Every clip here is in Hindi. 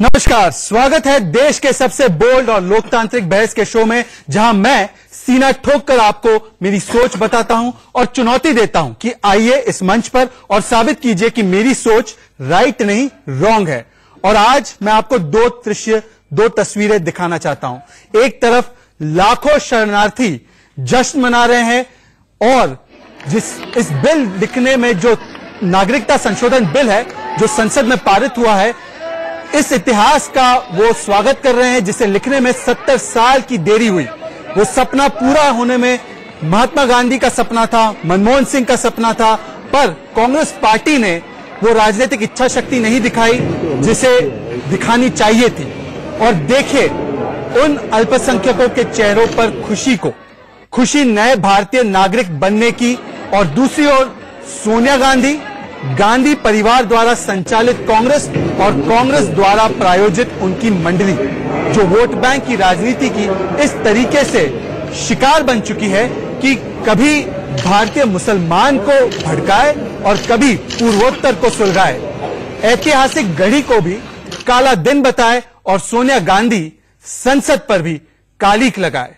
नमस्कार, स्वागत है देश के सबसे बोल्ड और लोकतांत्रिक बहस के शो में, जहाँ मैं, सीना ठोक कर आपको मेरी सोच बताता हूँ और चुनौती देता हूँ कि आइए इस मंच पर और साबित कीजिए कि मेरी सोच राइट नहीं रॉन्ग है। और आज मैं आपको दो दृश्य, दो तस्वीरें दिखाना चाहता हूँ। एक तरफ़ लाखों शरणार्थी जश्न मना रहे हैं और जिस, इस बिल लिखने में जो नागरिकता संशोधन बिल है, जो संसद में पारित हुआ है इस इतिहास का वो स्वागत कर रहे हैं, जिसे लिखने में सत्तर साल की देरी हुई। वो सपना पूरा होने में महात्मा गांधी का सपना था, मनमोहन सिंह का सपना था, पर कांग्रेस पार्टी ने वो राजनीतिक इच्छा शक्ति नहीं दिखाई, जिसे दिखानी चाहिए थी। और देखे उन अल्पसंख्यकों के चेहरों पर खुशी को। खुशी नए भारतीय नागरिक बनने की और दूसरी ओर सोनिया गांधी गांधी परिवार द्वारा संचालित कांग्रेस और कांग्रेस द्वारा प्रायोजित उनकी मंडली, जो वोट बैंक की राजनीति की इस तरीके से शिकार बन चुकी है कि कभी भारतीय मुसलमान को भड़काए और कभी पूर्वोत्तर को सुलगाए। ऐतिहासिक गढ़ी को भी काला दिन बताए और सोनिया गांधी संसद पर भी कालीक लगाए।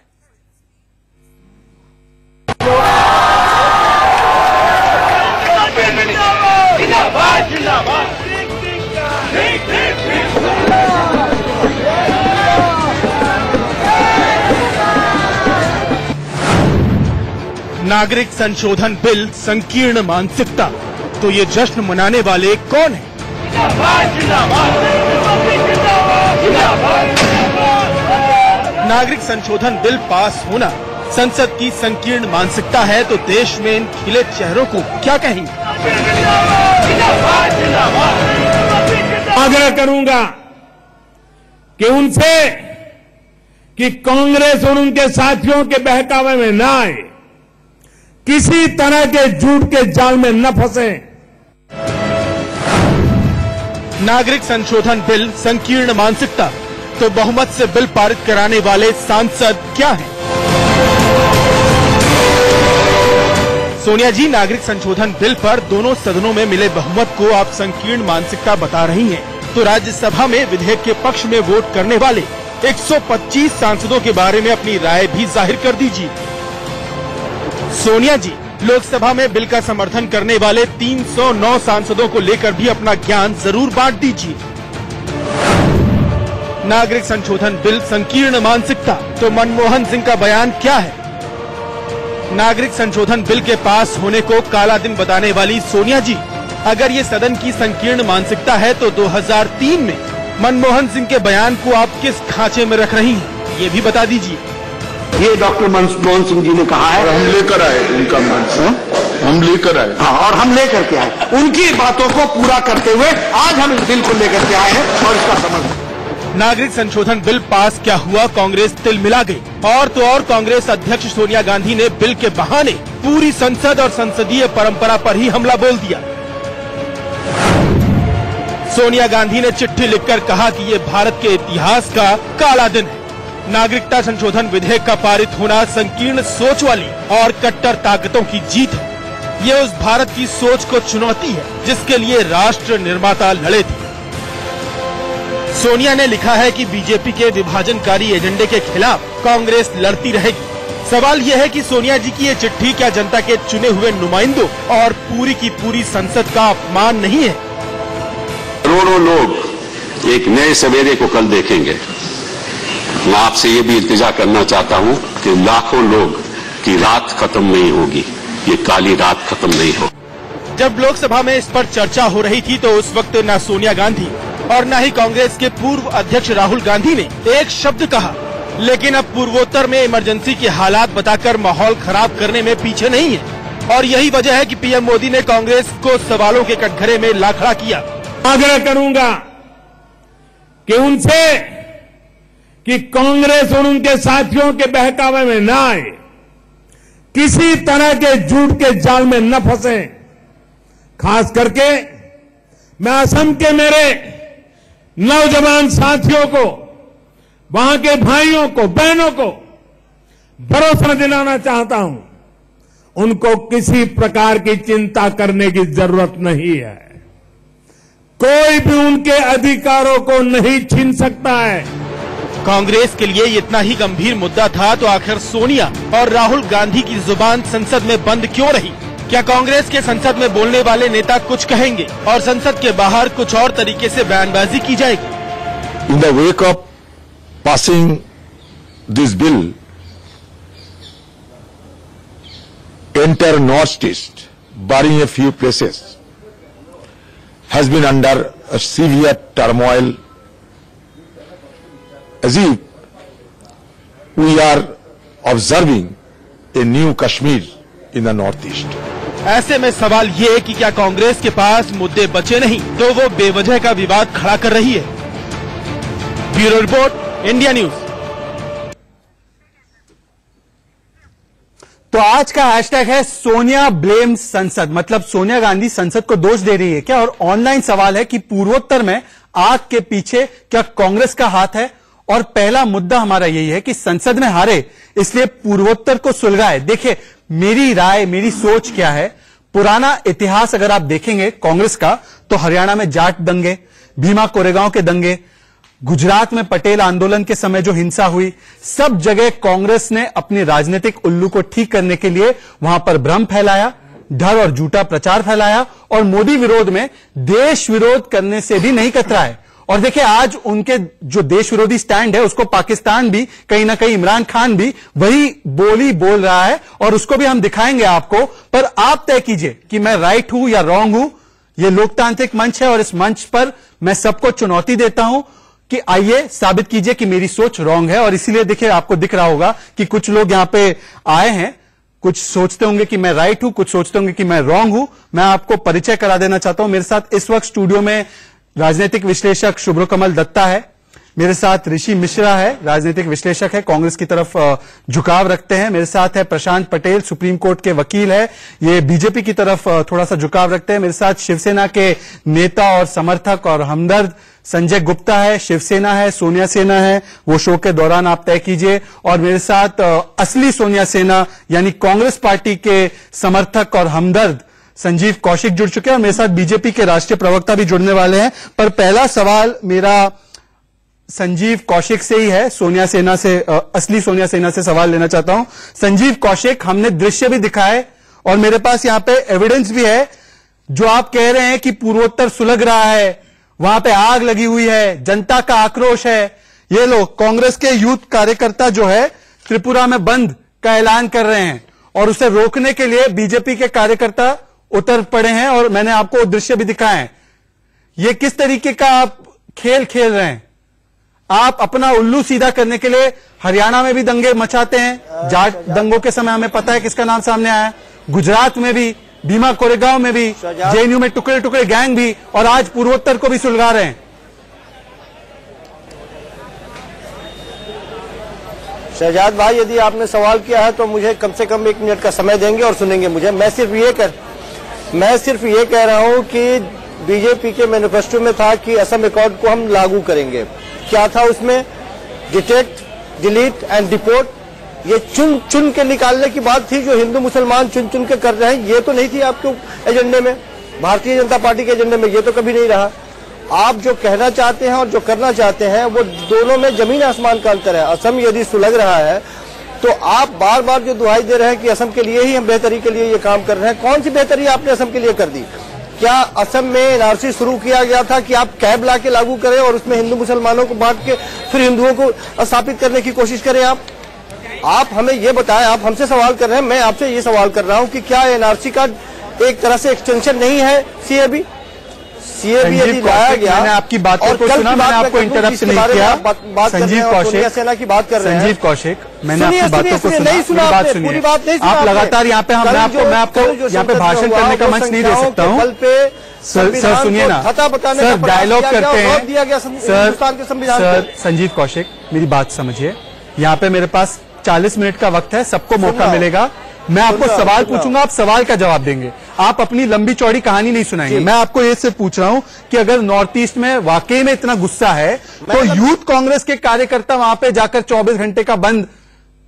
नागरिक संशोधन बिल संकीर्ण मानसिकता। तो ये जश्न मनाने वाले कौन है? नागरिक संशोधन बिल पास होना संसद की संकीर्ण मानसिकता है तो देश में इन खिले चेहरों को क्या कहेंगे? आग्रह करूँगा कि उनसे कि कांग्रेस और उनके साथियों के बहकावे में न आए। किसी तरह के झूठ के जाल में न फंसे। नागरिक संशोधन बिल संकीर्ण मानसिकता तो बहुमत से बिल पारित कराने वाले सांसद क्या हैं? सोनिया जी नागरिक संशोधन बिल पर दोनों सदनों में मिले बहुमत को आप संकीर्ण मानसिकता बता रही हैं, तो राज्यसभा में विधेयक के पक्ष में वोट करने वाले 125 सांसदों के बारे में अपनी राय भी ज़ाहिर कर दीजिए। सोनिया जी, लोकसभा में बिल का समर्थन करने वाले 309 सांसदों को लेकर भी अपना ज्ञान ज़रूर बांट दीजिए। नागरिक संशोधन बिल, संकीर्ण मानसिकता तो मनमोहन सिंह का बयान क्या है? नागरिक संशोधन बिल के पास होने को काला दिन बताने वाली सोनिया जी, अगर ये सदन की संकीर्ण मानसिकता है तो 2003 में मनमोहन सिंह के बयान को आप किस खांचे में रख रही हैं, ये भी बता दीजिए। ये डॉक्टर मनमोहन सिंह जी ने कहा है। हम लेकर आए उनका मंच हम लेकर आए। हाँ और हम लेकर के आए। उनकी बातों को पूरा करते हुए आज हम इस बिल को लेकर के आए हैं और इसका समर्थन नागरिक संशोधन बिल पास क्या हुआ कांग्रेस तिल मिला गई। और तो और कांग्रेस अध्यक्ष सोनिया गांधी ने बिल के बहाने पूरी संसद और संसदीय परंपरा पर ही हमला बोल दिया। सोनिया गांधी ने चिट्ठी लिखकर कहा कि ये भारत के इतिहास का काला दिन है। नागरिकता संशोधन विधेयक का पारित होना संकीर्ण सोच वाली और कट्टर ताकतों की जीत है। ये उस भारत की सोच को चुनौती है, जिसके लिए राष्ट्र निर्माता लड़े थे। सोनिया ने लिखा है कि बीजेपी के विभाजनकारी एजेंडे के खिलाफ कांग्रेस लड़ती रहेगी। सवाल यह है कि सोनिया जी की ये चिट्ठी क्या जनता के चुने हुए नुमाइंदों और पूरी की पूरी संसद का अपमान नहीं है? करोड़ों लोग एक नए सवेरे को कल देखेंगे। मैं आपसे ये भी इल्तिजा करना चाहता हूँ कि लाखों लोग की रात खत्म नहीं होगी ये काली रात खत्म नहीं होगी। जब लोकसभा में इस पर चर्चा हो रही थी तो उस वक्त न सोनिया गांधी और न ही कांग्रेस के पूर्व अध्यक्ष राहुल गांधी ने एक शब्द कहा। लेकिन अब पूर्वोत्तर में इमरजेंसी के हालात बताकर माहौल खराब करने में पीछे नहीं है। और यही वजह है कि पीएम मोदी ने कांग्रेस को सवालों के कटघरे में लाखड़ा किया। आग्रह करूँगा कि उनसे कि कांग्रेस और उनके साथियों के बहकावे में न आए, किसी तरह के झूठ के जाल में न फंसे। खास करके मैं असम के मेरे नौजवान साथियों को, वहाँ के भाइयों को, बहनों को भरोसा दिलाना चाहता हूँ। उनको किसी प्रकार की चिंता करने की ज़रूरत नहीं है। कोई भी उनके अधिकारों को नहीं छीन सकता है। कांग्रेस के लिए इतना ही गंभीर मुद्दा था तो आखिर सोनिया और राहुल गांधी की ज़ुबान संसद में बंद क्यों रही? क्या कांग्रेस के संसद में बोलने वाले नेता कुछ कहेंगे और संसद के बाहर कुछ और तरीके से बयानबाजी की जाएगी? In the wake of passing this bill entire north barring barring a few places has under under severe turmoil as if we are observing a new Kashmir in the northeast. ऐसे में सवाल ये है कि क्या कांग्रेस के पास मुद्दे बचे नहीं? तो वो बेवजह का विवाद खड़ा कर रही है। Bureau report India news. तो आज का हैशटैग है सोनिया ब्लेम संसद। मतलब सोनिया गांधी संसद को दोष दे रही है क्या? और ऑनलाइन सवाल है कि पूर्वोत्तर में आग के पीछे क्या कांग्रेस का हाथ है? और पहला मुद्दा हमारा यही है कि संसद में हारे, इसलिए पूर्वोत्तर को सुलगाए। देखिए, मेरी राय, मेरी सोच क्या है? पुराना इतिहास अगर आप देखेंगे कांग्रेस का तो हरियाणा में जाट दंगे, भीमा कोरेगांव के दंगे, गुजरात में पटेल आंदोलन के समय जो हिंसा हुई, सब जगह कांग्रेस ने अपनी राजनीतिक उल्लू को ठीक करने के लिए वहाँ पर भ्रम फैलाया, डर और झूठा प्रचार फैलाया और मोदी विरोध में देश विरोध करने से भी नहीं कतराए। और देखिए, आज उनके जो देश विरोधी स्टैंड है, उसको पाकिस्तान भी, कहीं ना कहीं इमरान खान भी, वही बोली बोल रहा है और उसको भी हम दिखाएँगे आपको। पर आप तय कीजिए कि मैं राइट हूँ या रॉन्ग हूँ। यह लोकतांत्रिक मंच है और इस मंच पर मैं सबको चुनौती देता हूँ कि आइए साबित कीजिए कि मेरी सोच रॉन्ग है। और इसीलिए देखिए, आपको दिख रहा होगा कि कुछ लोग यहाँ पे आए हैं। कुछ सोचते होंगे कि मैं राइट हूँ, कुछ सोचते होंगे कि मैं रॉन्ग हूँ। मैं आपको परिचय करा देना चाहता हूँ। मेरे साथ इस वक्त स्टूडियो में राजनीतिक विश्लेषक शुभ्र कमल दत्ता है। मेरे साथ ऋषि मिश्रा है, राजनीतिक विश्लेषक है, कांग्रेस की तरफ़ झुकाव रखते हैं। मेरे साथ है प्रशांत पटेल, सुप्रीम कोर्ट के वकील है। ये बीजेपी की तरफ़ थोड़ा सा झुकाव रखते हैं। मेरे साथ शिवसेना के नेता और समर्थक और हमदर्द संजय गुप्ता है। शिवसेना है, सोनिया सेना है। वो शो के दौरान आप तय कीजिए। और मेरे साथ असली सोनिया सेना, यानी कांग्रेस पार्टी के समर्थक और हमदर्द संजीव कौशिक जुड़ चुके हैं और मेरे साथ बीजेपी के राष्ट्रीय प्रवक्ता भी जुड़ने वाले हैं। पर पहला सवाल मेरा संजीव कौशिक से ही है। सोनिया सेना से असली सोनिया सेना से सवाल लेना चाहता हूँ। संजीव कौशिक, हमने दृश्य भी दिखाए और मेरे पास यहाँ पे एविडेंस भी है, जो आप कह रहे हैं कि पूर्वोत्तर सुलग रहा है, वहाँ पे आग लगी हुई है, जनता का आक्रोश है। ये लोग कांग्रेस के यूथ कार्यकर्ता जो है, त्रिपुरा में बंद का ऐलान कर रहे हैं और उसे रोकने के लिए बीजेपी के कार्यकर्ता उतर पड़े हैं और मैंने आपको दृश्य भी दिखाए हैं। ये किस तरीके का आप खेल खेल रहे हैं? आप अपना उल्लू सीधा करने के लिए हरियाणा में भी दंगे मचाते हैं। जाट दंगों के समय हमें पता है किसका नाम सामने आया है। गुजरात में भी भीमा कोरेगांव में भी जेएनयू में टुकड़े टुकड़े गैंग भी और आज पूर्वोत्तर को भी सुलगा रहे हैं। शहजाद भाई यदि आपने सवाल किया है तो मुझे कम से कम एक मिनट का समय देंगे और सुनेंगे मुझे। मैं सिर्फ़ ये कर मैं सिर्फ़ ये कह रहा हूँ कि बीजेपी के मैनिफेस्टो में था कि असम रिकॉर्ड को हम लागू करेंगे। क्या था उसमें? डिटेक्ट डिलीट एंड डिपोर्ट ये चुन चुन के निकालने की बात थी जो हिंदू मुसलमान चुन चुन के कर रहे हैं। ये तो नहीं थी आपके एजेंडे में। भारतीय जनता पार्टी के एजेंडे में ये तो कभी नहीं रहा। आप जो कहना चाहते हैं और जो करना चाहते हैं, वो दोनों में ज़मीन आसमान का अंतर है। असम यदि सुलग रहा है तो आप बार बार जो दुहाई दे रहे हैं कि असम के लिए ही हम बेहतरी के लिए ये काम कर रहे हैं, कौन सी बेहतरी आपने असम के लिए कर दी? क्या असम में एनआरसी शुरू किया गया था कि आप कैब ला के लागू करें और उसमें हिंदू मुसलमानों को बांट के फिर हिंदुओं को स्थापित करने की कोशिश करें आप? आप हमें ये बताएँ, आप हमसे सवाल कर रहे हैं, मैं आपसे ये सवाल कर रहा हूँ कि क्या एनआरसी का एक तरह से एक्सटेंशन नहीं है सीएबी सीएबी संजीव यदि लाया गया मैंने आपकी बातों और को कल सुना, मैंने बात आपको जिसके नहीं किया। संजीव कौशिक, सेना की बात कर रहे हैं। संजीव कौशिक मैंने आपकी बातों को सुना। नहीं सुना बात सुनिए। बात नहीं आप लगातार यहाँ पे हम आपको मैं आपको यहाँ पे भाषण करने का मंच नहीं दे सकता हूँ। सर सर सुनिए ना। सर डायलॉग करते हैं। सर सर संजीव कौशिक मेरी बात समझिए। यहाँ पे मेरे पास 40 मिनट का वक्त है सबको मौका मिलेगा। मैं आपको सवाल पूछूँगा आप सवाल का जवाब देंगे। आप अपनी लंबी चौड़ी कहानी नहीं सुनाएँगे। मैं आपको ये सिर्फ़ पूछ रहा हूँ कि अगर नॉर्थ ईस्ट में वाकई में इतना गुस्सा है तो यूथ कांग्रेस के कार्यकर्ता वहाँ पे जाकर 24 घंटे का बंद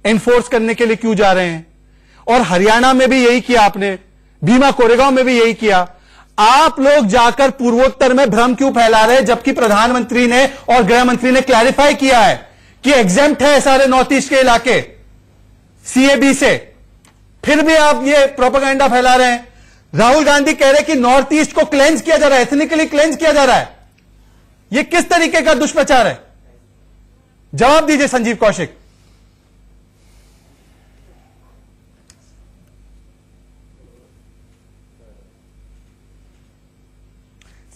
एनफोर्स करने के लिए क्यों जा रहे हैं? और हरियाणा में भी यही किया आपने भीमा कोरेगांव में भी यही किया। आप लोग जाकर पूर्वोत्तर में भ्रम क्यों फैला रहे हैं जबकि प्रधानमंत्री ने और गृह मंत्री ने क्लैरिफाई किया है कि एग्जेम्प्ट है सारे नॉर्थ ईस्ट के इलाके सीएबी से। फिर भी आप ये प्रोपागेंडा फैला रहे हैं। राहुल गांधी कह रहे कि नॉर्थ ईस्ट को क्लेंज किया जा रहा है एथनिकली क्लेंज किया जा रहा है। यह किस तरीके का दुष्प्रचार है? जवाब दीजिए संजीव कौशिक।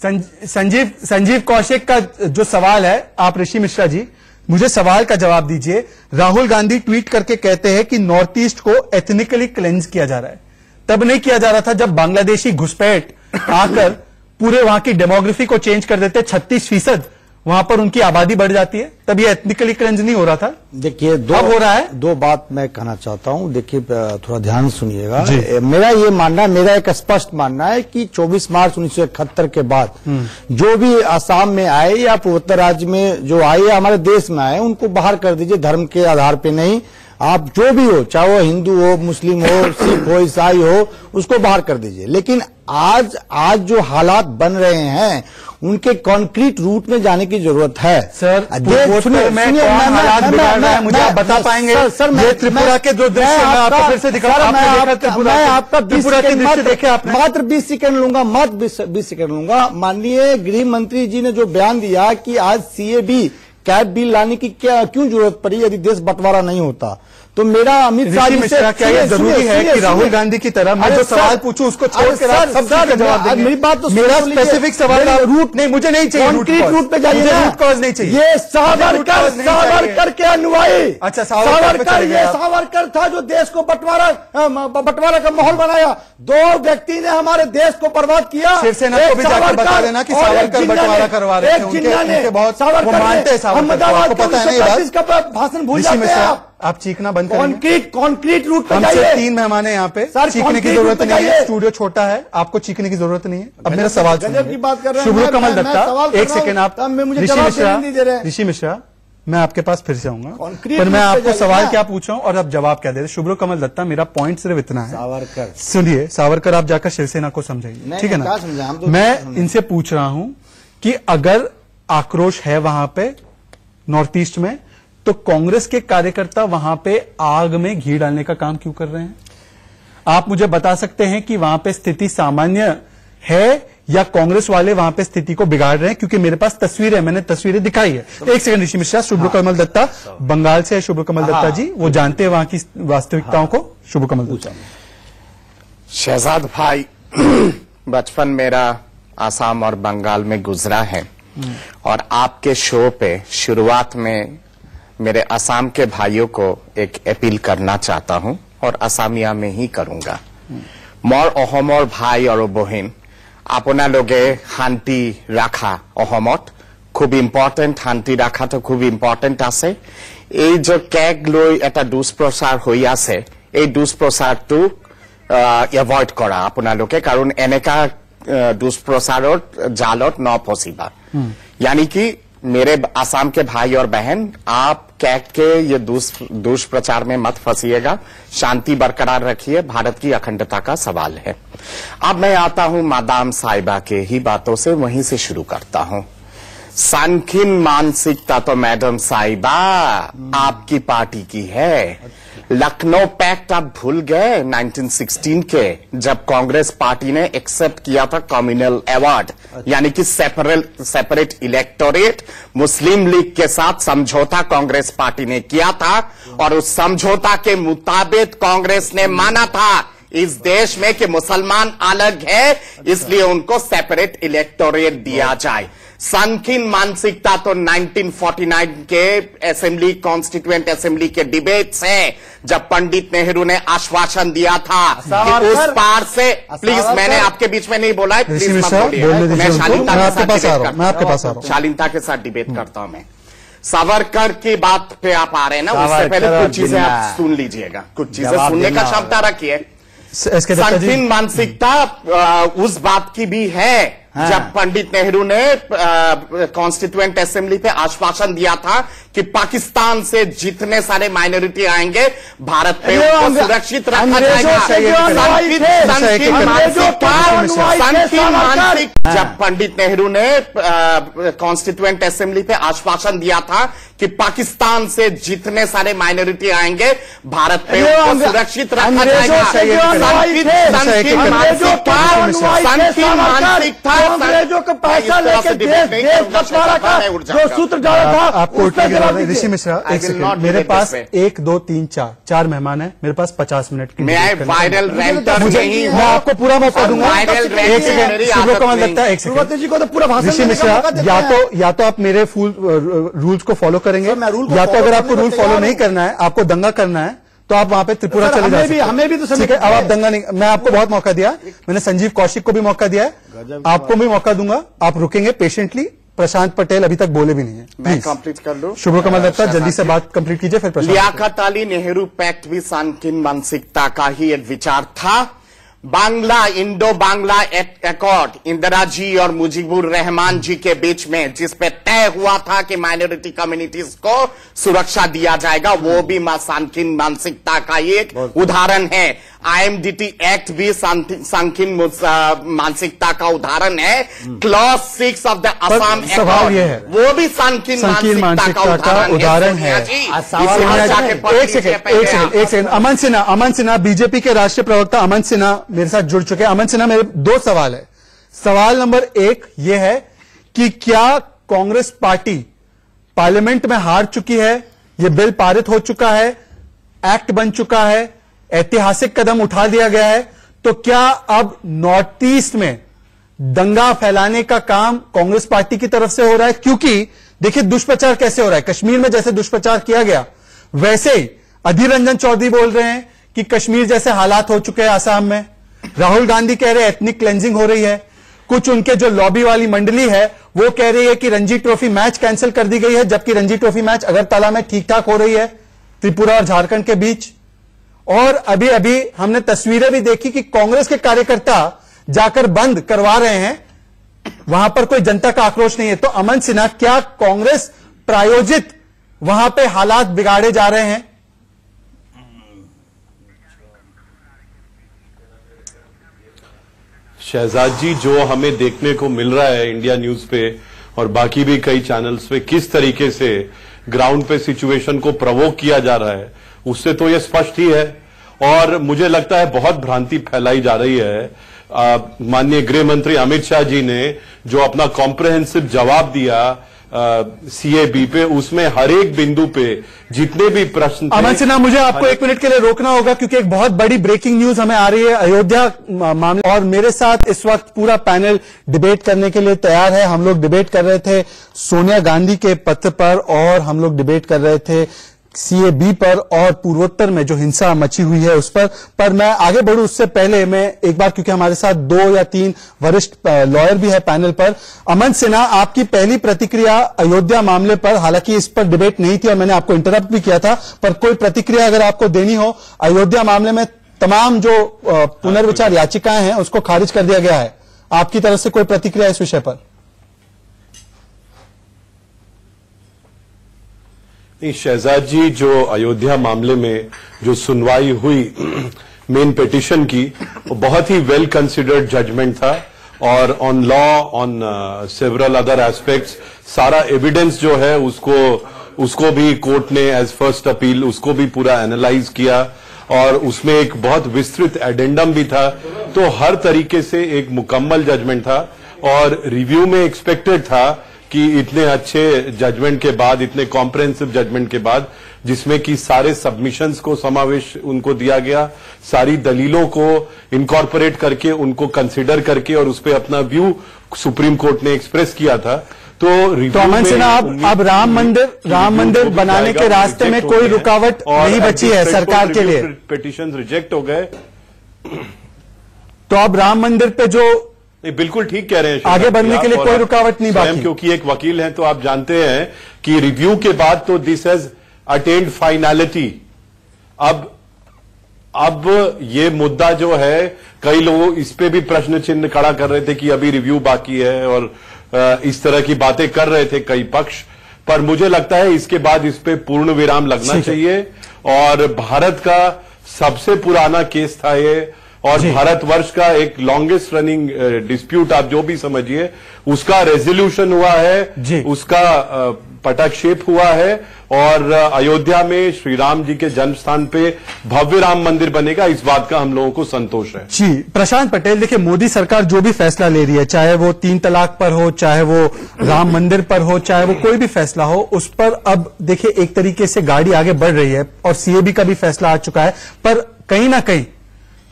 संजीव संजीव कौशिक का जो सवाल है, आप ऋषि मिश्रा जी, मुझे सवाल का जवाब दीजिए। राहुल गांधी ट्वीट करके कहते हैं कि नॉर्थ ईस्ट को एथनिकली क्लेंज किया जा रहा है। तब नहीं किया जा रहा था जब बांग्लादेशी घुसपैठ आकर पूरे वहाँ की डेमोग्राफी को चेंज कर देते छत्तीस फ़ीसद वहाँ पर उनकी आबादी बढ़ जाती है। तब ये एथनिकली क्लेंज नहीं हो रहा था। देखिए दो अब हो रहा है? दो बात मैं कहना चाहता हूँ। देखिए थोड़ा ध्यान सुनिएगा। मेरा ये मानना मेरा एक स्पष्ट मानना है कि 24 मार्च उन्नीस सौ इकहत्तर के बाद हम्म। जो भी असम में आए या पूर्वोत्तर राज्य में जो आए या हमारे देश में आए उनको बाहर कर दीजिए धर्म के आधार पर नहीं। आप जो भी हो चाहे वो हिंदू हो मुस्लिम हो सिख हो ईसाई हो उसको बाहर कर दीजिए लेकिन आज आज जो हालात बन रहे हैं उनके कॉन्क्रीट रूट में जाने की ज़रूरत है सर, सुनिए, में मैं- मुझे आप बता पाएँगे? सर, सर, मैं- त्रिपुरा के जो दृश्य मैं आपको आपका- फिर से दिखाऊँ। मैं आपका- त्रिपुरा के- आपका 20 त्रिपुरा के सेकंड दृश्य देखे आपने? मात्र 20 सेकंड लूँगा मात्र 20 सेकंड लूँगा माननीय गृह मंत्री जी ने जो बयान दिया कि आज सीएबी कैब बिल लाने की क्या क्यों ज़रूरत पड़ी? यदि देश बंटवारा नहीं होता तो मेरा अमित शाह जी से क्या ये ज़रूरी है कि राहुल गांधी की तरह मैं जो सवाल पूछूँ उसको छोड़ आप सब का जवाब देंगे। मेरी बात तो मेरा स्पेसिफिक सवाल रूट नहीं मुझे नहीं चाहिए कॉन्क्रीट रूट पे जाइए root cause नहीं चाहिए। ये सावरकर। सावरकर के अनुयायी। अच्छा, सावरकर ये सावरकर था जो देश को बंटवारा बंटवारा का माहौल बनाया। दो व्यक्ति ने हमारे देश को बर्बाद किया। शिवसेना को भी जाकर बता देना कि सावरकर बंटवारा करवा रहे थे। उनके- बहुत- सावरकर मानते हैं सावरकर को। के पता है ना ये बात? 1935 का भाषण भूल जाते हैं आप चीखना बंद कॉन्क्रीट कॉन्क्रीट रूट पे हमसे जाइए। तीन मेहमान है यहाँ पे। सर, चीखने की ज़रूरत नहीं है स्टूडियो छोटा है आपको चीखने की ज़रूरत नहीं है। अब मेरा सवाल गजब की बात कर रहे हैं। शुभ्र कमल दत्ता एक सेकंड आप ऋषि मिश्रा। ऋषि मिश्रा मैं आपके पास फिर से आऊँगा। पर मैं आपको सवाल क्या पूछा हूँ और आप जवाब क्या दे रहे शुभ्रो कमल दत्ता मेरा पॉइंट सिर्फ़ इतना है। सावरकर। सुनिए सावरकर आप जाकर शिवसेना को समझाइए। ठीक है ना? तो मैं इनसे पूछ रहा हूँ कि अगर आक्रोश है वहाँ पे नॉर्थ ईस्ट में तो कांग्रेस के कार्यकर्ता वहाँ पे आग में घी डालने का काम क्यों कर रहे हैं? आप मुझे बता सकते हैं कि वहाँ पे स्थिति सामान्य है या कांग्रेस वाले वहाँ पे स्थिति को बिगाड़ रहे हैं? क्योंकि मेरे पास तस्वीर है मैंने तस्वीरें दिखाई है। एक सेकंड ऋषि मिश्रा शुभ्र कमल दत्ता बंगाल से है शुभ कमल दत्ता जी वो जानते हैं वहाँ की वास्तविकताओं को। शुभ कमल दत्ता। शहजाद भाई बचपन मेरा आसाम और बंगाल में गुजरा है। और आपके शो पे शुरुआत में मेरे असम के भाइयों को एक अपील करना चाहता हूं और असामिया में ही करूंगा মোৰ অসমৰ ভাই আৰু বহিন আপোনালোকে শান্তি ৰাখা অসমত খুব ইম্পৰ্টেণ্ট শান্তি ৰাখাটো খুব ইম্পৰ্টেণ্ট আছে এই যে কেক লৈ এটা দুষ্প্ৰচাৰ হৈ আছে এই দুষ্প্ৰচাৰটো এভইড কৰা আপোনালোকে কাৰণ এনেকা আহ, দুষ্প্ৰচাৰৰ জালত নফচিবা यानी कि मेरे आसाम के भाई और बहन आप कैक के ये दुष्प्रचार में मत फंसीएगा। शांति बरकरार रखिए। भारत की अखंडता का सवाल है। अब मैं आता हूँ मादाम साहिबा के ही बातों से। वहीं से शुरू करता हूँ। सांखिन मानसिकता तो मैडम साहिबा, आपकी पार्टी की है। लखनऊ पैक्ट आप भूल गए 1916 के जब कांग्रेस पार्टी ने एक्सेप्ट किया था कम्युनल अवार्ड यानी कि separate separate electorate. Muslim League के साथ समझौता कांग्रेस पार्टी ने किया था और उस समझौता के मुताबिक कांग्रेस ने माना था इस देश में कि मुसलमान अलग है इसलिए उनको सेपरेट इलेक्टोरेट दिया जाए। संकीन मानसिकता तो 1949 के असेंबली कॉन्स्टिट्यूएंट असेंबली के डिबेट से जब पंडित नेहरू ने आश्वासन दिया था कि उस पार से प्लीज़ मैंने आपके बीच में नहीं बोला है प्लीज़ मत बोलिए मैं शालीनता के साथ डिबेट रहा हूँ, मैं करता आपके पास आ रहा हूँ। शालीनता के साथ डिबेट करता हूँ मैं। सावरकर की बात पे आप आ रहे हैं ना उससे पहले कुछ चीज़ें आप सुन लीजिएगा। कुछ चीज़ें सुनने का क्षमता रखिए। संकीर्ण मानसिकता उस बात की भी है हाँ। जब पंडित नेहरू ने कॉन्स्टिट्यूएंट असेंबली पे आश्वासन दिया था कि पाकिस्तान से जितने सारे माइनॉरिटी आएँगे भारत पे उनको सुरक्षित रखा जाएगा। मानसिक जब पंडित नेहरू ने कॉन्स्टिट्यूएंट असेंबली पे आश्वासन दिया था कि पाकिस्तान से जितने सारे माइनॉरिटी आएँगे भारत पे उनको सुरक्षित रखा जाएगा। जो मैं। सूत्र डाला था आपको के ऋषि मिश्रा एक सेकंड मेरे पास एक दो तीन चार चार मेहमान है। मेरे पास पचास मिनट की का वायरल है। मैं आपको पूरा मौका दूँगा। एक सेकंड मेरी शुभ्रो आदत कमल नहीं। एक सेकंड जी को तो पूरा भाषण ऋषि मिश्रा या तो या तो आप मेरे फूल रूल्स को फॉलो करेंगे को या तो अगर आपको रूल फॉलो नहीं करना है आपको दंगा करना है तो आप वहाँ पे त्रिपुरा चले जा हमें भी- हमें भी तो ठीक है अब आप दंगा नहीं मैं आपको बहुत मौका दिया। मैंने संजीव कौशिक को भी मौका दिया है। आपको भी मौका दूँगा। आप रुकेंगे पेशेंटली प्रशांत पटेल अभी तक बोले भी नहीं है। मैं कंप्लीट कर लूँ। शुभ कमल दत्ता जल्दी से बात कंप्लीट कीजिए फिर लियाकत अली नेहरू पैक्ट भी संकीर्ण मानसिकता का ही एक विचार था। बांग्ला इंडो बांग्ला अकॉर्ड इंदिरा जी और मुजीबुर रहमान जी के बीच में जिस पे तय हुआ था कि माइनॉरिटी कम्युनिटीज को सुरक्षा दिया जाएगा वो भी मा- संकीर्ण मानसिकता का एक उदाहरण है। आईएमडीटी एक्ट भी आ, मानसिकता का उदाहरण है। Clause six of the Assam सवाल ये है। वो भी संकीर्ण मानसिकता का उदाहरण है। एक सेकंड एक सेकंड एक सेकंड। अमन सिन्हा अमन सिन्हा बीजेपी के राष्ट्रीय प्रवक्ता अमन सिन्हा मेरे साथ जुड़ चुके हैं। अमन सिन्हा मेरे दो सवाल है। सवाल नंबर एक यह है कि क्या कांग्रेस पार्टी पार्लियामेंट में हार चुकी है? यह बिल पारित हो चुका है? एक्ट बन चुका है? ऐतिहासिक कदम उठा दिया गया है। तो क्या अब नॉर्थ ईस्ट में दंगा फैलाने का काम कांग्रेस पार्टी की तरफ़ से हो रहा है? क्योंकि देखिए दुष्प्रचार कैसे हो रहा है? कश्मीर में जैसे दुष्प्रचार किया गया, वैसे ही अधीर रंजन चौधरी बोल रहे हैं कि कश्मीर जैसे हालात हो चुके हैं आसाम में। राहुल गांधी कह रहे हैं एथनिक क्लेंजिंग हो रही है। कुछ उनके जो लॉबी वाली मंडली है, वो कह रही है कि रणजी ट्रॉफी मैच कैंसिल कर दी गई है, जबकि रणजी ट्रॉफी मैच अगरतला में ठीक ठाक हो रही है, त्रिपुरा और झारखंड के बीच। और अभी अभी हमने तस्वीरें भी देखी कि कांग्रेस के कार्यकर्ता जाकर बंद करवा रहे हैं। वहाँ पर कोई जनता का आक्रोश नहीं है। तो अमन सिन्हा, क्या कांग्रेस प्रायोजित वहाँ पे हालात बिगाड़े जा रहे हैं? शहजाद जी, जो हमें देखने को मिल रहा है इंडिया न्यूज़ पे और बाकी भी कई चैनल्स पे, किस तरीके से ग्राउंड पे सिचुएशन को प्रवोक किया जा रहा है? उससे तो ये स्पष्ट ही है। और मुझे लगता है बहुत भ्रांति फैलाई जा रही है। माननीय गृह मंत्री अमित शाह जी ने जो अपना कॉम्प्रहेंसिव जवाब दिया सीएबी पे, उसमें हर एक बिंदु पे जितने भी प्रश्न अमन सिन्हा, मुझे आपको एक मिनट के लिए रोकना होगा, क्योंकि एक बहुत बड़ी ब्रेकिंग न्यूज़ हमें आ रही है, अयोध्या मामले और मेरे साथ इस वक्त पूरा पैनल डिबेट करने के लिए तैयार है। हम लोग डिबेट कर रहे थे सोनिया गांधी के पत्र पर, और हम लोग डिबेट कर रहे थे सीएबी पर और पूर्वोत्तर में जो हिंसा मची हुई है उस पर। पर मैं आगे बढ़ू उससे पहले मैं एक बार क्योंकि हमारे साथ दो या तीन वरिष्ठ लॉयर भी है पैनल पर। अमन सिन्हा आपकी पहली प्रतिक्रिया अयोध्या मामले पर हालाँकि इस पर डिबेट नहीं थी और मैंने आपको इंटरप्ट भी किया था पर कोई प्रतिक्रिया अगर आपको देनी हो अयोध्या मामले में तमाम जो पुनर्विचार याचिकाएँ हैं उसको खारिज कर दिया गया है। आपकी तरफ़ से कोई प्रतिक्रिया इस विषय पर? शहजाद जी, जो अयोध्या मामले में जो सुनवाई हुई, मेन पिटिशन की, वो बहुत ही वेल कंसिडर्ड जजमेंट था। और on law on several other aspects सारा एविडेंस जो है, उसको उसको भी कोर्ट ने एज फ़र्स्ट अपील उसको भी पूरा एनालाइज किया। और उसमें एक बहुत विस्तृत एडेंडम भी था। तो हर तरीके से एक मुकम्मल जजमेंट था। और रिव्यू में एक्सपेक्टेड था कि इतने अच्छे जजमेंट के बाद इतने कॉम्प्रहेंसिव जजमेंट के बाद जिसमें कि सारे सबमिशंस को समावेश उनको दिया गया सारी दलीलों को इनकॉर्पोरेट करके उनको कंसिडर करके और उस पर अपना व्यू सुप्रीम कोर्ट ने एक्सप्रेस किया था तो तो अमन सिन्हा अब अब राम मंदिर राम मंदिर बनाने के रास्ते में कोई रुकावट नहीं बची है सरकार के लिए। पिटिशन रिजेक्ट हो गए। तो अब राम मंदिर पे जो नहीं बिल्कुल ठीक कह रहे हैं आगे बढ़ने के लिए कोई रुकावट नहीं बाकी। क्योंकि एक वकील हैं तो आप जानते हैं कि रिव्यू के बाद तो दिस हैज़ अटेंड फाइनलिटी अब अब ये मुद्दा जो है कई लोग इस पे भी प्रश्न चिन्ह खड़ा कर रहे थे कि अभी रिव्यू बाकी है और इस तरह की बातें कर रहे थे कई पक्ष। पर मुझे लगता है इसके बाद इस पे पूर्ण विराम लगना चाहिए। और भारत का सबसे पुराना केस था ये और भारतवर्ष का एक लॉन्गेस्ट रनिंग डिस्प्यूट आप जो भी समझिए उसका रेजोल्यूशन हुआ है उसका पटाक्षेप हुआ है और अयोध्या में श्री राम जी के जन्म स्थान पे भव्य राम मंदिर बनेगा इस बात का हम लोगों को संतोष है। जी प्रशांत पटेल देखिए मोदी सरकार जो भी फैसला ले रही है चाहे वो तीन तलाक पर हो चाहे वो राम मंदिर पर हो चाहे वो कोई भी फैसला हो उस पर अब देखिए एक तरीके से गाड़ी आगे बढ़ रही है और सीएबी का भी फैसला आ चुका है पर कहीं ना कहीं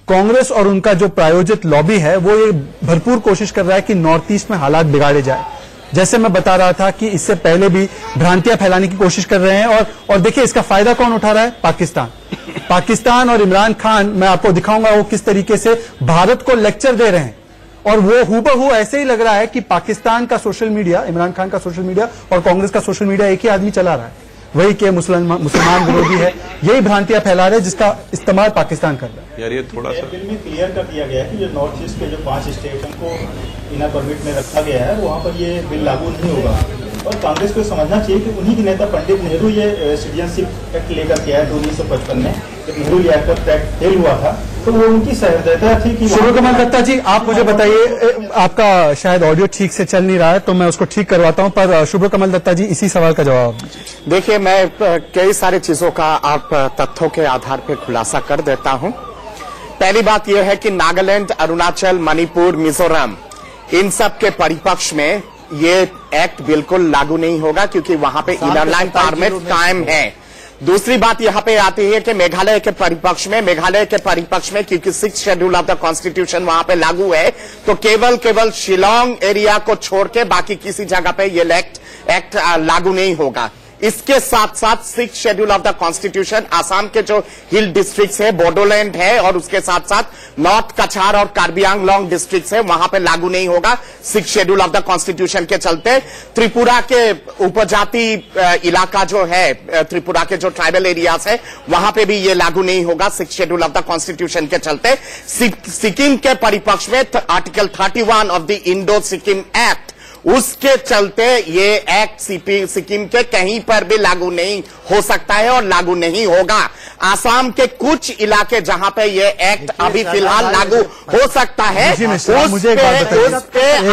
कांग्रेस और उनका जो प्रायोजित लॉबी है वो ये भरपूर कोशिश कर रहा है कि नॉर्थ ईस्ट में हालात बिगाड़े जाए। जैसे मैं बता रहा था कि इससे पहले भी भ्रांतियाँ फैलाने की कोशिश कर रहे हैं और और देखिए इसका फ़ायदा कौन उठा रहा है? पाकिस्तान। पाकिस्तान और इमरान खान मैं आपको दिखाऊँगा वो किस तरीके से भारत को लेक्चर दे रहे हैं। और वो हूबहू ऐसे ही लग रहा है कि पाकिस्तान का सोशल मीडिया इमरान खान का सोशल मीडिया और कांग्रेस का सोशल मीडिया एक ही आदमी चला रहा है। वही के मुसलमान मुसलमान विरोधी है। यही भ्रांतियाँ फैला रहे हैं जिसका इस्तेमाल पाकिस्तान कर रहा है। यार ये थोड़ा सा में क्लियर कर दिया गया है कि जो नॉर्थ ईस्ट के जो पाँच स्टेट उनको बिना परमिट में रखा गया है वहाँ पर ये बिल लागू नहीं होगा। और कांग्रेस को समझना चाहिए कि उन्हीं के नेता पंडित नेहरू ये सिटीजनशिप एक्ट लेकर के आए थे उन्नीस सौ पचपन में। जब नेहरू एक्ट एक्ट फेल हुआ था तो वो उनकी सहृदयता थी कि शुभ कमल दत्ता जी आप मुझे बताइए आपका शायद ऑडियो ठीक से चल नहीं रहा है तो मैं उसको ठीक करवाता हूँ पर शुभ कमल दत्ता जी इसी सवाल का जवाब। देखिए मैं कई सारी चीज़ों का आप तथ्यों के आधार पर खुलासा कर देता हूँ पहली बात यह है कि नागालैंड अरुणाचल मणिपुर मिजोरम इन सब के परिपक्ष में ये एक्ट बिल्कुल लागू नहीं होगा क्योंकि वहाँ पे सात इनर लाइन परमिट कायम है दूसरी बात यहाँ पे आती है कि मेघालय के परिपक्ष में, मेघालय के परिपक्ष में क्योंकि six schedule of the constitution वहाँ पे लागू है तो केवल केवल शिलोंग एरिया को छोड़ के बाकी किसी जगह पे ये एक्ट एक्ट लागू नहीं होगा। इसके साथ साथ six schedule of the constitution Assam के जो हिल डिस्ट्रिक्ट्स है बोडोलैंड है, और उसके साथ साथ नॉर्थ कछार और कार्बियांग लॉन्ग डिस्ट्रिक्ट्स है, वहाँ पे लागू नहीं होगा six schedule of the constitution के चलते। त्रिपुरा के उपजाति इलाका जो है त्रिपुरा के जो ट्राइबल एरियाज़ है, वहाँ पे भी ये लागू नहीं होगा six schedule of the constitution के चलते। सिक्किम के परिपक्ष में article 31 of the Indo Sikkim act उसके चलते ये एक्ट सीपी- सिक्किम के कहीं पर भी लागू नहीं हो सकता है और लागू नहीं होगा। आसाम के कुछ इलाके जहाँ पे ये एक्ट अभी फ़िलहाल लागू हो सकता है उस पे- उस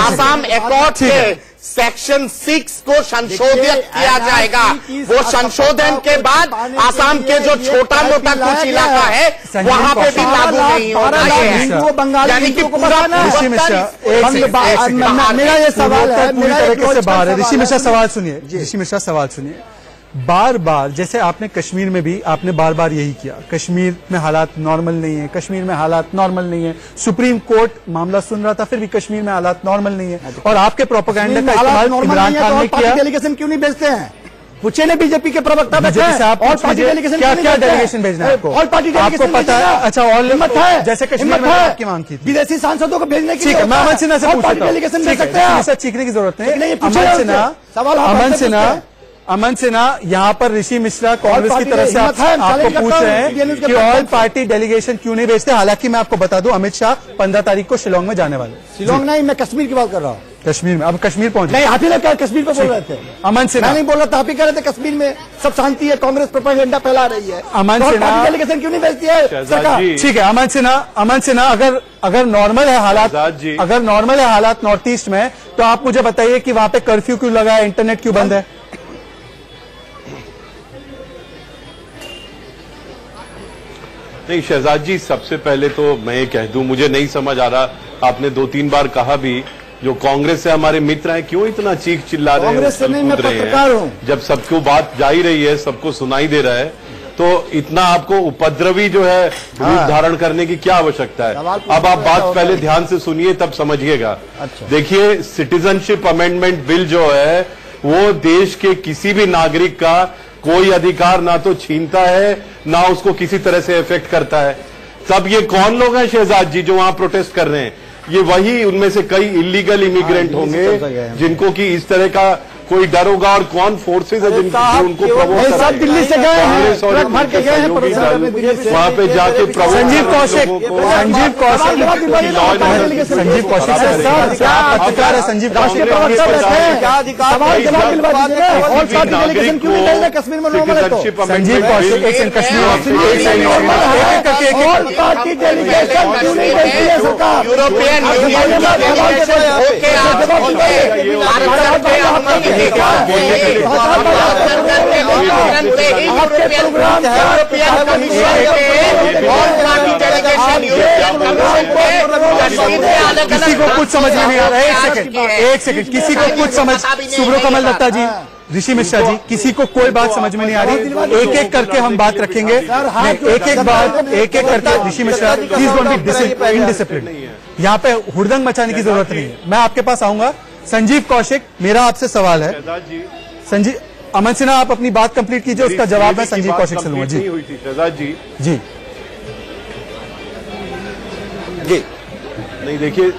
आसाम एकॉर्ड के सेक्शन सिक्स को संशोधित किया जाएगा वो संशोधन के बाद आसाम के जो छोटा मोटा कुछ इलाका है। वहाँ पे भी। लागू नहीं बंगाली यानी कि पूरा सेकंड। मैं- मेरा ये सवाल है मेरा एक से बाहर है ऋषि मिश्रा है। सवाल सुनिए ऋषि मिश्रा सवाल सुनिए बार बार जैसे आपने कश्मीर में भी आपने बार बार यही किया। कश्मीर में हालात नॉर्मल नहीं है कश्मीर में हालात नॉर्मल नहीं है। सुप्रीम कोर्ट मामला सुन रहा था फिर भी कश्मीर में हालात नॉर्मल नहीं है। और आपके प्रोपोगंडा का इस्तेमाल इमरान खान तो ने और किया। डेलीगेशन क्यों नहीं भेजते हैं? पूछे ने बीजेपी के प्रवक्ता बैठे हैं आप और पार्टी डेलीगेशन क्या क्या हैं? डेलीगेशन भेजना है आपको? और पार्टी आपको पता है अच्छा ऑल हिम्मत है। जैसे कश्मीर में है। आपकी मांग की थी। विदेशी सांसदों को भेजने की ठीक है मैं अमन सिन्हा से और पूछ लेता हूँ। डेलीगेशन भेज है सकते हैं। मिश्रा चीखने की ज़रूरत नहीं, अमन सिन्हा सवाल अमन सिन्हा हैं। अमन सिन्हा यहाँ पर ऋषि मिश्रा कांग्रेस की तरफ़ से आप, आपको पूछ रहे हैं के कि ऑल पार्टी डेलीगेशन क्यों नहीं भेजते? हालाँकि मैं आपको बता दूँ अमित शाह पंद्रह तारीख को शिलोंग में जाने वाले हैं। शिलोंग नहीं मैं कश्मीर की बात कर रहा हूँ। कश्मीर में। अब कश्मीर पहुँच नहीं गए। हाथी ने कश्मीर पे बोल रहे थे। अमन सिन्हा। नहीं बोल रहा था आप ही कह रहे थे कश्मीर में सब शांति है कांग्रेस प्रोपेगेंडा फैला रही है। अमन सिन्हा- डेलीगेशन क्यों नहीं भेजती है सरकार? ठीक है अमन सिन्हा अमन सिन्हा अगर अगर नॉर्मल है हालात अगर नॉर्मल है हालात नॉर्थ ईस्ट में तो आप मुझे बताइए कि वहाँ पे कर्फ्यू क्यों लगा है इंटरनेट क्यों बंद है? नहीं शहजाद जी सबसे पहले तो मैं ये कह दूँ मुझे नहीं समझ आ रहा आपने दो तीन बार कहा भी जो कांग्रेस से हमारे मित्र हैं क्यों इतना चीख चिल्ला रहे हैं से नहीं, मैं रहे हैं? पत्रकार हूँ। जब सबको बात जा ही रही है सबको सुनाई दे रहा है तो इतना आपको उपद्रवी जो है रूप धारण करने की क्या आवश्यकता है अब आप बात पहले ध्यान से सुनिए तब समझिएगा अच्छा। देखिए सिटीजनशिप अमेंडमेंट बिल जो है वो देश के किसी भी नागरिक का कोई अधिकार ना तो छीनता है ना उसको किसी तरह से इफ़ेक्ट करता है तब ये कौन लोग हैं शहजाद जी जो वहाँ प्रोटेस्ट कर रहे हैं ये वही उनमें से कई इलीगल इमिग्रेंट हाँ, होंगे। जिनको कि इस तरह का कोई डरोगा और कौन फोर्सेज है जिन जो उनको नहीं, दिल्ली से गए हैं, कांग्रेस और ट्रक भर के गए हैं। वहाँ पे जाके संजीव कौशिक। संजीव कौशिक। संजीव कौशिक। पत्रकार है संजीव कौशिक हैं अधिकार है? है। तो संजीव कौशिक एक सेकंड कश्मीर है। सरकार? यूरोपियन किसी को कुछ समझ में नहीं आ रहा है। एक सेकंड एक सेकंड किसी को कुछ समझ सुब्रो कमल दत्ता जी ऋषि मिश्रा जी किसी को कोई बात समझ में नहीं आ रही। एक एक करके हम बात रखेंगे। एक एक बात एक एक करके Rishi Mishra please don't be indiscipline यहाँ पे हुड़दंग मचाने की ज़रूरत नहीं है। मैं आपके पास आऊँगा। संजीव कौशिक मेरा आपसे सवाल है। शहजाद जी। संजीव अमन सिन्हा आप अपनी बात कंप्लीट कीजिए उसका जवाब मैं संजीव कौशिक से लूँगा। जी। हुई थी शहजाद जी। जी। जी। नहीं देखिए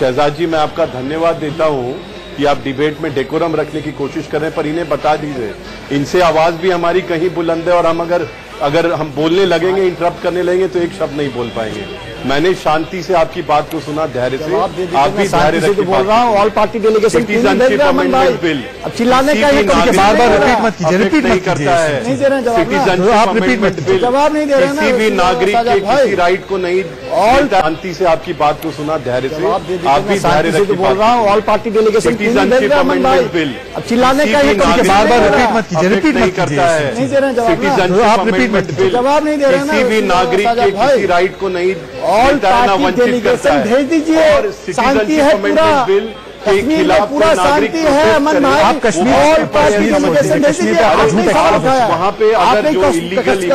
शहजाद जी मैं आपका धन्यवाद देता हूँ कि आप डिबेट में डेकोरम रखने की कोशिश कर रहे हैं पर इन्हें बता दीजिए। इनसे आवाज़ भी हमारी कहीं बुलंद है और हम अगर अगर हम बोलने लगेंगे इंटरप्ट करने लगेंगे तो एक शब्द नहीं बोल पाएँगे। मैंने शांति से आपकी बात को सुना धैर्य से। आप भी धैर्य से तो बोल रहा हूँ ऑल पार्टी डेलीगेशन नहीं बिल अब चिल्लाने का ये कभी बार बार रिपीट मत कीजिए रिपीट नहीं करता है। नहीं दे रहे जवाब आप repeat मत कीजिए। बिल जवाब नहीं दे रहे किसी भी नागरिक के किसी राइट को नहीं देता। शांति से आपकी बात को सुना धैर्य से। आप भी धैर्य से तो बोल रहा हूँ। ऑल पार्टी डेलीगेशन नहीं बिल अब चिल्लाने का ये कभी बार बार repeat मत कीजिए, repeat मत करता है नहीं दे रहे जवाब सिटीजनशिप आप repeat मत जवाब नहीं दे रहे किसी भी नागरिक के किसी राइट को नहीं ऑल पार्टी डेलीगेशन भेज दीजिए। और शांति है पूरा। के कश्मीर में पूरा शांति है अमन भाई। आप कश्मीर ऑल पार्टी डेलीगेशन भेज दीजिए। आपने झूठे उठाया वहाँ पे अगर आपने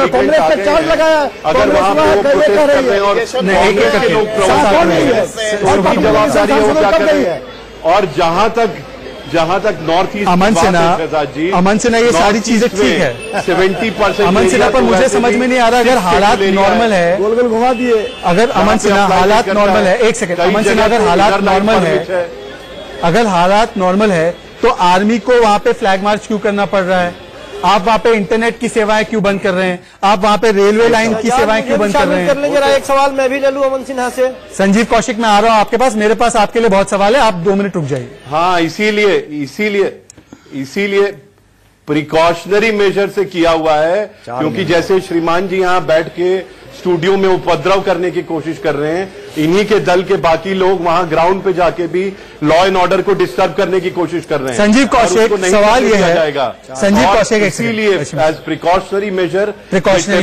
कांग्रेस गए चार्ज लगाया अगर कांग्रेस वहाँ पे वहाँ कर रही हैं। और के जवाबदारी है क्या कर कर रही है। और जहाँ तक जहाँ तक नॉर्थ ईस्ट अमन सिन्हा अमन सिन्हा ये सारी चीज़ें ठीक है। सेवेंटी परसेंट अमन सिन्हा पर मुझे समझ में नहीं आ रहा अगर हालात नॉर्मल है। गोल गोल घुमा दिए। अगर अमन सिन्हा हालात नॉर्मल है। एक सेकंड अमन सिन्हा अगर हालात नॉर्मल है अगर हालात नॉर्मल है तो आर्मी को वहाँ पे फ्लैग मार्च क्यों करना पड़ रहा है? आप वहाँ पे इंटरनेट की सेवाएँ क्यों बंद कर रहे हैं? आप वहाँ पे रेलवे लाइन की सेवाएँ क्यों बंद कर रहे कर हैं? लें जरा एक सवाल मैं भी ले लूँ अमन सिन्हा से। संजीव कौशिक मैं आ रहा हूँ आपके पास मेरे पास आपके लिए बहुत सवाल है आप दो मिनट रुक जाइए। हाँ इसीलिए इसीलिए इसीलिए प्रिकॉशनरी मेजर से किया हुआ है क्योंकि जैसे श्रीमान जी यहाँ बैठ के स्टूडियो में उपद्रव करने की कोशिश कर रहे हैं इन्हीं के दल के बाकी लोग वहाँ ग्राउंड पे जाके भी लॉ एंड ऑर्डर को डिस्टर्ब करने की कोशिश कर रहे हैं। संजीव कौशिक, सवाल ये है- जाएगा। संजीव कौशिक, इसीलिए as precautionary measure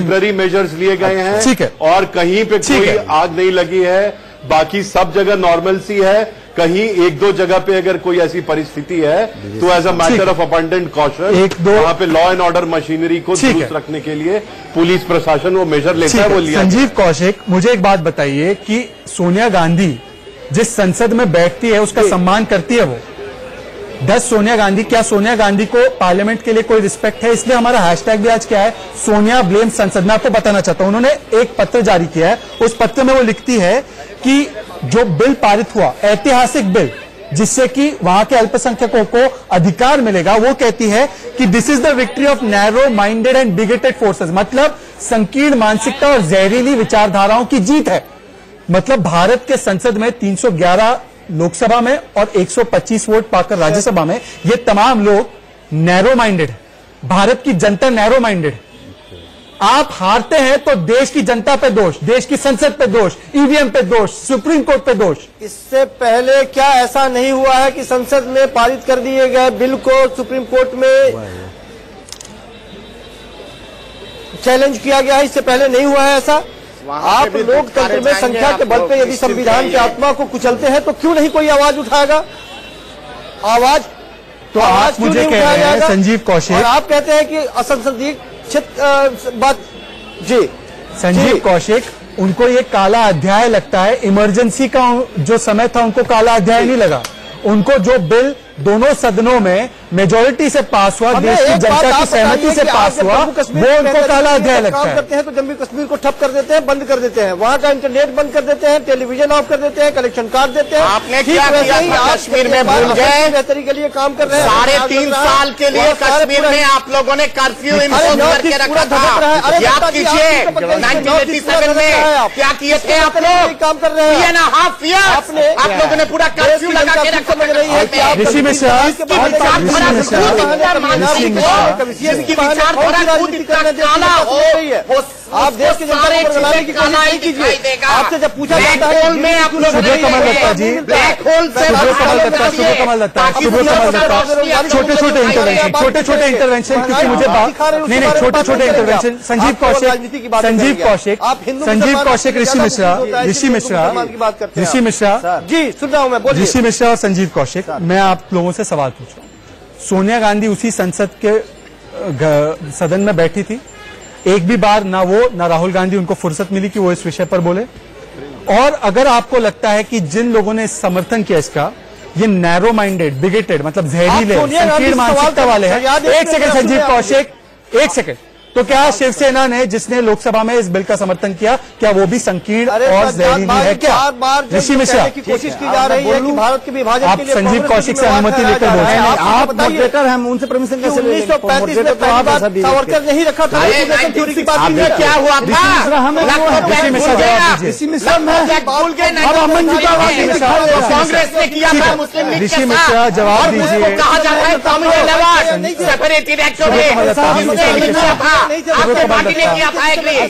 temporary measures लिए गए हैं ठीक है। और कहीं पे कोई आग नहीं लगी है बाकी सब जगह नॉर्मल सी है। कहीं एक दो जगह पे अगर कोई ऐसी परिस्थिति है तो as a matter of abundant caution एक दो- वहाँ पे लॉ एंड ऑर्डर मशीनरी को दुरुस्त रखने के लिए पुलिस प्रशासन वो मेजर लेता है वो लिया संजीव कौशिक मुझे एक बात बताइए कि सोनिया गांधी जिस संसद में बैठती है उसका सम्मान करती है वो? दस सोनिया गांधी क्या सोनिया गांधी को पार्लियामेंट के लिए कोई रिस्पेक्ट है? इसलिए हमारा हैशटैग भी आज क्या है? सोनिया ब्लेम संसद। मैं आपको बताना चाहता हूँ उन्होंने एक पत्र जारी किया है। उस पत्र में वो लिखती है कि जो बिल पारित हुआ, ऐतिहासिक बिल, जिससे कि वहाँ के अल्पसंख्यकों को अधिकार मिलेगा, वो कहती है कि this is the victory of narrow minded and bigoted forces मतलब संकीर्ण मानसिकता और जहरीली विचारधाराओं की जीत है। मतलब भारत के संसद में 311 लोकसभा में और 125 वोट पाकर राज्यसभा में ये तमाम लोग नैरो माइंडेड भारत की जनता नैरो माइंडेड आप हारते हैं तो देश की जनता पे दोष देश की संसद पे दोष ईवीएम पे दोष सुप्रीम कोर्ट पे दोष। इससे पहले क्या ऐसा नहीं हुआ है कि संसद में पारित कर दिए गए बिल को सुप्रीम कोर्ट में चैलेंज किया गया है? इससे पहले नहीं हुआ है ऐसा? आप लोकतंत्र में संख्या के बल पे यदि संविधान की आत्मा को कुचलते हैं तो क्यों नहीं कोई आवाज़ उठाएगा? आवाज़ तो आवाज़ आप मुझे कह रहे हैं संजीव कौशिक। और आप कहते हैं कि असंसदीय क्षेत्र बात जी। संजीव कौशिक उनको ये काला अध्याय लगता है। इमरजेंसी का जो समय था उनको काला अध्याय नहीं लगा। उनको जो बिल दोनों सदनों में मेजोरिटी से पास हुआ देश की जनता की सहमति से पास हुआ जम्मू कश्मीर वो उनको काला अध्याय लगता है। करते हैं तो जम्मू कश्मीर को ठप कर देते हैं बंद कर देते हैं। वहाँ का इंटरनेट बंद कर देते हैं टेलीविज़न ऑफ़ कर देते हैं कलेक्शन काट देते हैं। आपने ठीक वैसे ही कश्मीर में भूल गए? बेहतरी के लिए काम कर रहे हैं। साढ़े तीन साल के लिए कश्मीर में आप लोगों ने कर्फ्यू करके रखा। था। याद कीजिए आप पकड़ लीजिए, नॉर्थ ईस्ट पूरा 1987 धधक रहा में क्या किए थे आप लोग काम कर रहे हैं। आप लोगों ने पूरा कर्फ्यू लगा के रखा रही है कि में से विचारधारा आप देश की जनता को बदलाने की कोशिश नहीं कीजिए। आपसे जब पूछा जाता है में आप लोग शुभ कमल दत्ता जी? हैं। ब्लैक होल से शुभ कमल दत्ता शुभ कमल दत्ता दुनिया कमल दत्ता छोटे छोटे इंटरवेंशन छोटे छोटे इंटरवेंशन क्योंकि मुझे बात नहीं नहीं छोटे छोटे इंटरवेंशन संजीव कौशिक संजीव कौशिक संजीव कौशिक ऋषि मिश्रा। ऋषि मिश्रा। ऋषि मिश्रा। जी सुन रहा हूँ मैं ऋषि मिश्रा और संजीव कौशिक। मैं आप लोगों से सवाल पूछ। सोनिया गांधी उसी संसद के सदन में बैठी थी। एक भी बार ना वो ना राहुल गांधी उनको फुर्सत मिली कि वो इस विषय पर बोले। और अगर आपको लगता है कि जिन लोगों ने समर्थन किया इसका ये नैरो माइंडेड बिगेटेड मतलब जहरीले संकीर्ण मानसिकता वाले हैं। एक सेकंड संजीव कौशिक एक सेकंड। तो क्या शिवसेना ने जिसने लोकसभा में इस बिल का समर्थन किया क्या वो भी संकीर्ण और जहरीली है क्या? जो ऋषि मिश्रा की कोशिश की जा रही है कि भारत के विभाजन आप संजीव कौशिक से अनुमति लेकर जा बोल रहे है। हैं आप मॉडरेटर हम उनसे परमिशन कैसे उन्नीस सौ पैंतीस में तो पहली बार सावरकर नहीं रखा था। क्या हुआ ऋषि मिश्रा मैं रहे। कांग्रेस ने किया था मुस्लिम लीग के ऋषि मिश्रा जवाब दीजिए। कहा जाता है आपके पार्टी ने किया था एक लिए।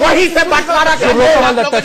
वहीं से बंटवारा ठीक है।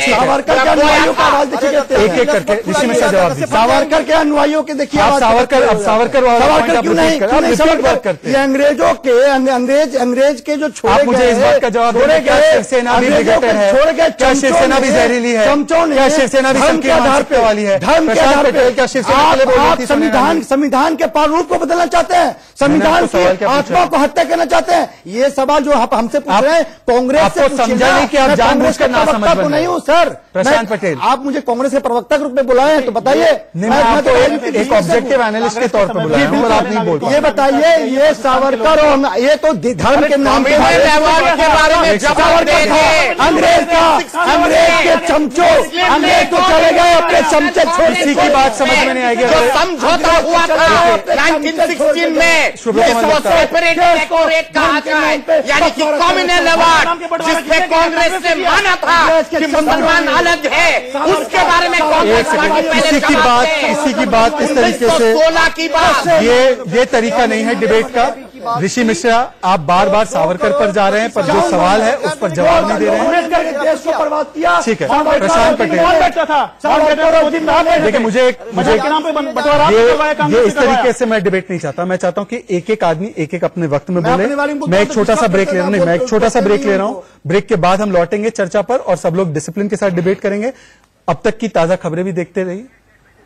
सावरकर के अनुयायियों का देखिए कहते हैं। एक एक करके ऋषि मिश्रा जवाब सावरकर के अनुयायियों के देखिए सावरकर अब सावरकर सावरकर क्यों नहीं? सावरकर करते ये अंग्रेज़ों के अंग्रेज़ अंग्रेज़ के जो छोड़े मुझे इस बात का जवाब छोड़े गए शिवसेना भी है? छोड़े गए क्या शिवसेना भी जहरीली है? चमचों ने क्या शिवसेना भी धर्म के आधार पे वाली है? धर्म के आधार पे क्या शिवसेना संविधान संविधान के प्रारूप को बदलना चाहते हैं। संविधान की? आत्मा को हत्या करना चाहते हैं ये सवाल जो आप हमसे पूछ रहे हैं कांग्रेस से समझा नहीं कि आप जानबूझ कांग्रेस के ना समझ प्रवक्ता तो नहीं रहे। हूँ सर प्रशांत पटेल। आप मुझे कांग्रेस के प्रवक्ता के रूप में बुलाए हैं तो बताइए तो एक-। ऑब्जेक्टिव एनालिस्ट के तौर पर बुलाया हूँ आप नहीं बोल ये बताइए ये सावरकर और ये तो धर्म के नाम के बारे में अंग्रेज़ का अंग्रेज़ के चमचो अंग्रेज़ तो चले गए अपने चमचे छोड़ सी की बात समझ में नहीं आएगी। जो समझौता हुआ था 1916 में शुभ कमल इसको सेपरेट डेकोरेट कहा जाए यानी कि कम्युनल अवार्ड जिसमें कांग्रेस ने माना था कि मुसलमान अलग है। उसके बारे में कांग्रेस पार्टी पहले की बात। किसी की बात इस तरीके से 1916 की बात। ये ये तरीका नहीं है डिबेट का। ऋषि मिश्रा आप बार बार सावरकर पर जा रहे हैं पर जो सवाल है उस पर जवाब नहीं दे रहे हैं। ठीक है प्रशांत पटेल। देखिए मुझे एक मुझे के नाम पे बन- बंटवारा ये ये इस तरीके से मैं डिबेट नहीं चाहता। मैं चाहता हूँ कि एक एक आदमी एक एक अपने वक्त में बोले। में एक छोटा सा ब्रेक ले रहा हूँ। मैं एक छोटा सा ब्रेक ले रहा हूँ। ब्रेक के बाद हम लौटेंगे चर्चा पर और सब लोग डिसिप्लिन के साथ डिबेट करेंगे। अब तक की ताज़ा खबरें भी देखते रहिए।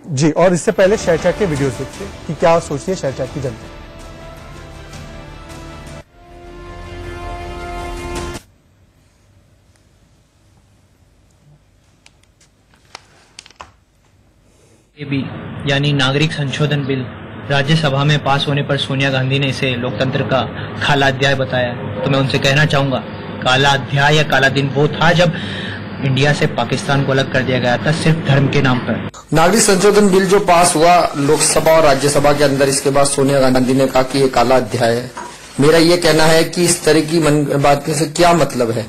जी और इससे पहले शेयर चैट के वीडियोस देखिए कि क्या सोचती है शेयर चैट की जनता। ये भी यानी नागरिक संशोधन बिल राज्यसभा में पास होने पर सोनिया गांधी ने इसे लोकतंत्र का काला अध्याय बताया। तो मैं उनसे कहना चाहूँगा काला अध्याय या काला दिन वो था जब इंडिया से पाकिस्तान को अलग कर दिया गया था सिर्फ़ धर्म के नाम पर। नागरिक संशोधन बिल जो पास हुआ लोकसभा और राज्यसभा के अंदर इसके बाद सोनिया गांधी ने कहा कि ये काला अध्याय है। मेरा ये कहना है कि इस तरह की मन, बात से क्या मतलब है?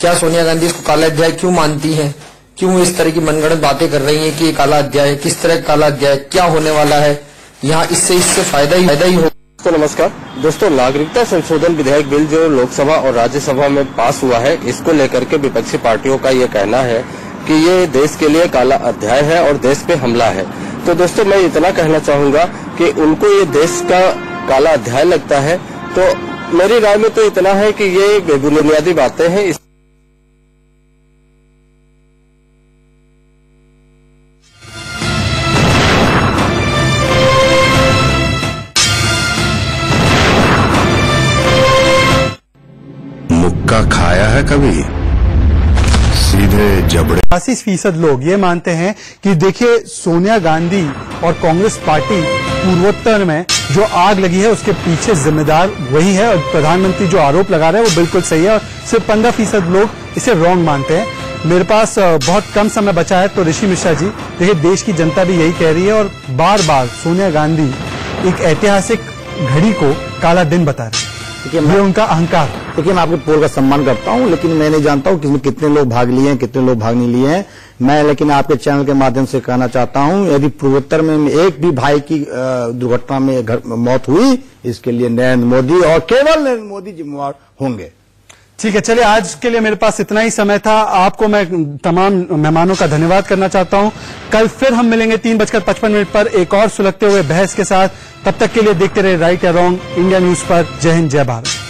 क्या सोनिया गांधी इसको काला अध्याय क्यों मानती हैं? क्यों इस तरह की मनगढ़ंत बातें कर रही हैं कि ये काला अध्याय किस तरह काला अध्याय क्या होने वाला है? यहाँ इससे इससे फ़ायदा ही फ़ायदा ही हो तो नमस्कार। दोस्तों, नागरिकता संशोधन विधेयक बिल जो लोकसभा और राज्यसभा में पास हुआ है, इसको लेकर के विपक्षी पार्टियों का ये कहना है कि ये देश के लिए काला अध्याय है और देश पे हमला है। तो दोस्तों, मैं इतना कहना चाहूँगा कि उनको ये देश का काला अध्याय लगता है। तो मेरी राय में तो इतना है कि ये बेबुनियादी बातें हैं। इस खाया है कभी? सीधे जबड़े। अस्सी फ़ीसद लोग ये मानते हैं कि देखिए, सोनिया गांधी और कांग्रेस पार्टी पूर्वोत्तर में जो आग लगी है, उसके पीछे जिम्मेदार वही है और प्रधानमंत्री जो आरोप लगा रहे हैं, वो बिल्कुल सही है और सिर्फ़ पंद्रह फ़ीसद लोग इसे रॉन्ग मानते हैं। मेरे पास बहुत कम समय बचा है तो ऋषि मिश्रा जी, देखिए, देश की जनता भी यही कह रही है और बार बार सोनिया गांधी एक ऐतिहासिक घड़ी को काला दिन बता रही देखिए ये उनका अहंकार। देखिए मैं आपके पोल का सम्मान करता हूँ लेकिन मैं नहीं जानता हूँ कि कितने लोग भाग लिए हैं कितने लोग भाग नहीं लिए हैं। मैं लेकिन आपके चैनल के माध्यम से कहना चाहता हूँ यदि पूर्वोत्तर में एक भी भाई की दुर्घटना में मौत हुई इसके लिए नरेंद्र मोदी और केवल नरेंद्र मोदी जिम्मेवार होंगे। ठीक है, चलिए, आज के लिए मेरे पास इतना ही समय था। आपको मैं तमाम मेहमानों का धन्यवाद करना चाहता हूँ। कल फिर हम मिलेंगे तीन बजकर पचपन मिनट पर एक और सुलगते हुए बहस के साथ। तब तक के लिए देखते रहे राइट या रॉन्ग इंडिया न्यूज़ पर। जय हिंद, जय भारत।